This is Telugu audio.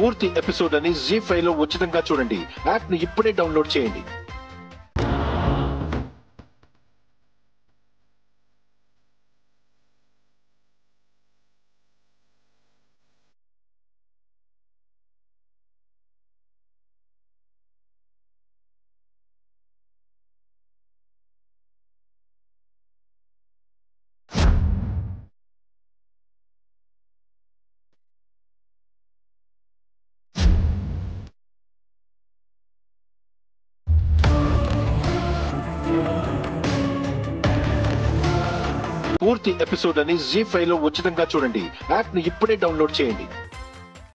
పూర్తి ఎపిసోడ్ అని జీ ఫైవ్లో ఉచితంగా చూడండి. యాప్ని ఇప్పుడే డౌన్లోడ్ చేయండి. పూర్తి ఎపిసోడ్ అని జీ ఫైవ్లో ఉచితంగా చూడండి. యాప్ని ఇప్పుడే డౌన్లోడ్ చేయండి.